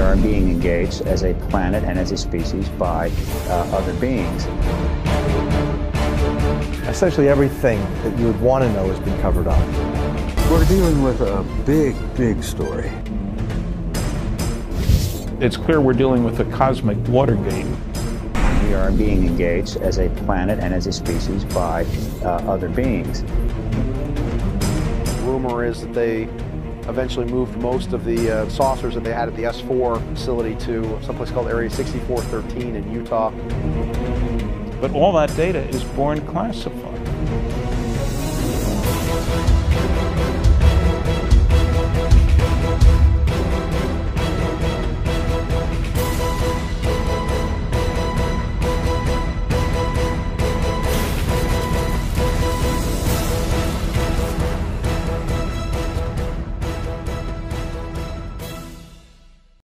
are being engaged as a planet and as a species by uh, other beings. Essentially everything that you would want to know has been covered up. We're dealing with a big, big story. It's clear we're dealing with a cosmic Watergate. We are being engaged as a planet and as a species by uh, other beings. Rumor is that they eventually moved most of the uh, saucers that they had at the S4 facility to someplace called Area 6413 in Utah. But all that data is born classified.